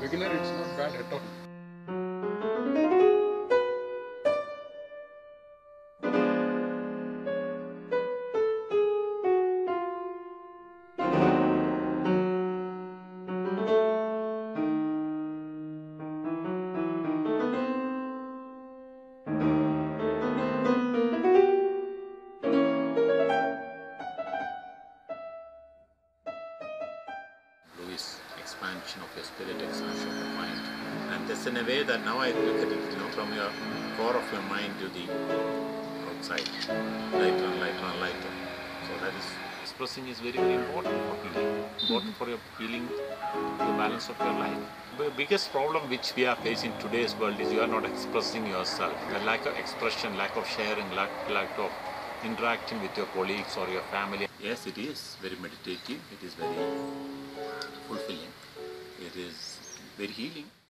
beginner, it's not bad at all. Expansion of your spirit, expansion of the mind. And that's in a way that now I look at it, you know, from your core of your mind to the outside, lighter and lighter and lighter. So that is expressing is very, very important important for your healing, the balance of your life. The biggest problem which we are facing in today's world is you are not expressing yourself. The lack of expression, lack of sharing, lack, lack of interacting with your colleagues or your family. Yes, it is very meditative. It is very fulfilling. Very healing.